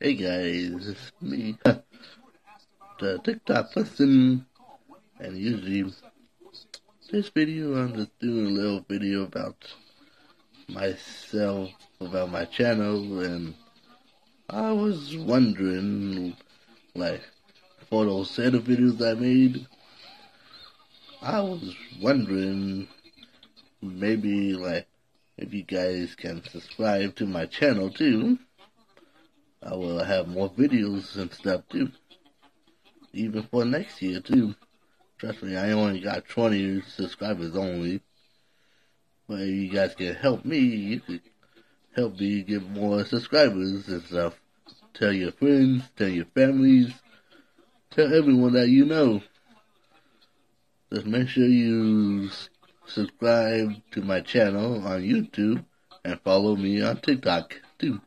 Hey guys, it's me, the TikTok person, and usually this video I'm just doing a little video about myself, about my channel, and I was wondering, like, for those set of videos I made, I was wondering, maybe like, if you guys can subscribe to my channel too. I will have more videos and stuff too. Even for next year too. Trust me, I only got 20 subscribers only. But if you guys can help me, you could help me get more subscribers and stuff. Tell your friends, tell your families, tell everyone that you know. Just make sure you subscribe to my channel on YouTube and follow me on TikTok too.